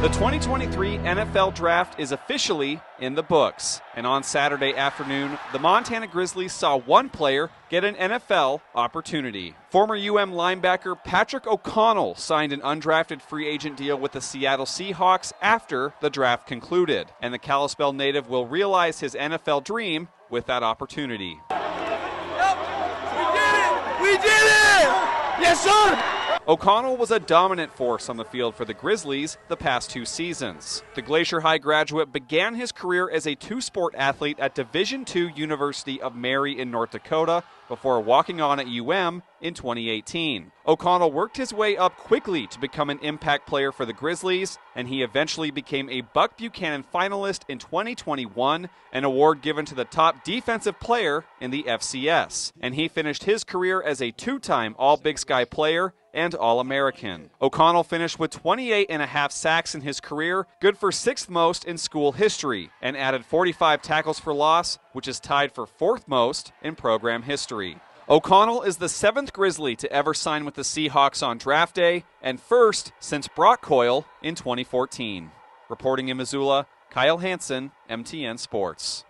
The 2023 NFL Draft is officially in the books. And on Saturday afternoon, the Montana Grizzlies saw one player get an NFL opportunity. Former UM linebacker Patrick O'Connell signed an undrafted free agent deal with the Seattle Seahawks after the draft concluded. And the Kalispell native will realize his NFL dream with that opportunity. Yep. We did it! We did it! Yes, sir! O'Connell was a dominant force on the field for the Grizzlies the past two seasons. The Glacier High graduate began his career as a two sport athlete at Division II University of Mary in North Dakota before walking on at UM in 2018. O'Connell worked his way up quickly to become an impact player for the Grizzlies, and he eventually became a Buck Buchanan finalist in 2021, an award given to the top defensive player in the FCS. And he finished his career as a two time All Big Sky player and All American. O'Connell finished with 28 and a half sacks in his career, good for sixth most in school history, and added 45 tackles for loss, which is tied for fourth most in program history. O'Connell is the seventh Grizzly to ever sign with the Seahawks on draft day, and first since Brock Coyle in 2014. Reporting in Missoula, Kyle Hansen, MTN Sports.